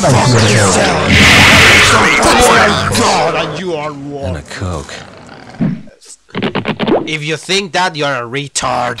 fucking yourself. Oh my god, you are wrong. And a coke. If you think that, you're a retard.